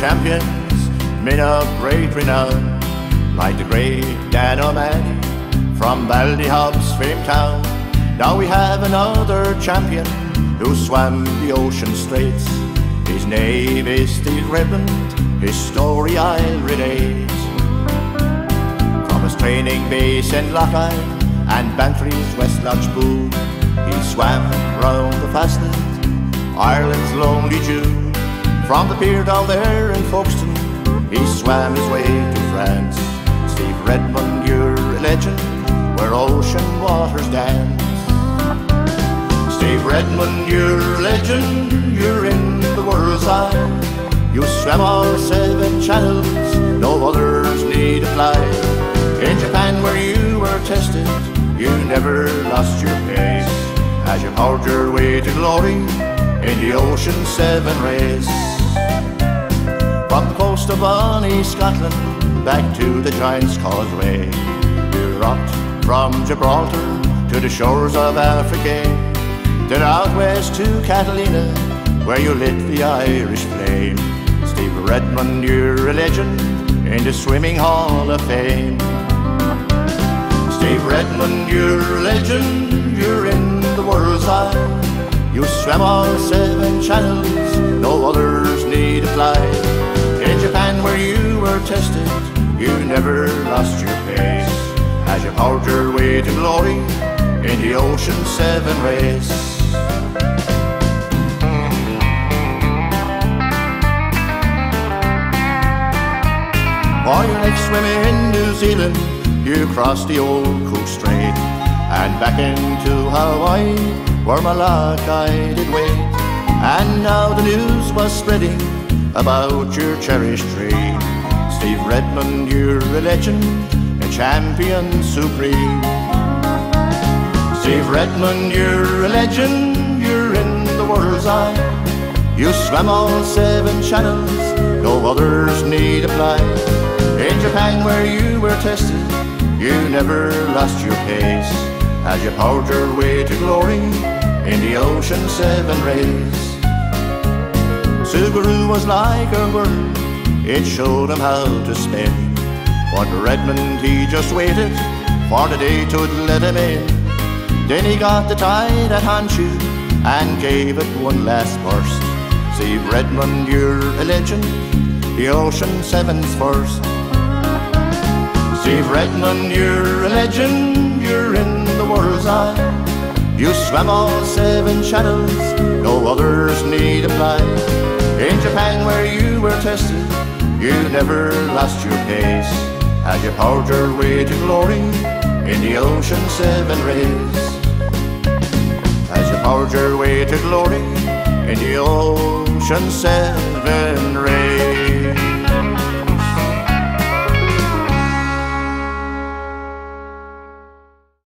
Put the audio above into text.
champions, men of great renown, like the great Dan O'Malley from Ballydehob's famed town. Now we have another champion who swam the ocean straits. His name is Steve Redmond, his story I'll relate. From his training base in Lough Hyne and Bantry's West Lodge Boo, he swam round the fastest Ireland's lonely Jew. From the pier down there in Folkestone, he swam his way to France. Steve Redmond, you're a legend, where ocean waters dance. Steve Redmond, you're a legend, you're in the world's eye. You swam all seven channels, no others need apply. In Japan, where you were tested, you never lost your pace. As you powered your way to glory in the Ocean Seven race. From the coast of Bonnie, Scotland, back to the Giant's Causeway, you rocked from Gibraltar to the shores of Africa. Then out west to Catalina, where you lit the Irish flame. Steve Redmond, you're a legend in the Swimming Hall of Fame. Steve Redmond, you're a legend, you're in the world's eye. You swam all seven channels, no others need apply. In Japan, where you were tested, you never lost your pace. As you powered your way to glory in the Ocean Seven race. For your next swim in New Zealand, you crossed the old Cook Strait and back into Hawaii, where Molokai did wait. And now the news was spreading about your cherished trade. Steve Redmond, you're a legend, a champion supreme. Steve Redmond, you're a legend, you're in the world's eye. You swam all seven channels, no others need apply. In Japan, where you were tested, you never lost your pace as you powered your way to glory in the Ocean Seven race. Tsugaru was like a whirl, it showed him how to spin. But Redmond, he just waited for the day to let him in. Then he got the tide at Honshu and gave it one last burst. Steve Redmond, you're a legend, the Ocean Seven's first. Steve Redmond, you're a legend, you're in the world's eye. You swam all seven channels, no others need apply. In Japan, where you were tested, you never lost your pace. As you powered your way to glory in the Ocean Seven race. As you powered your way to glory in the Ocean Seven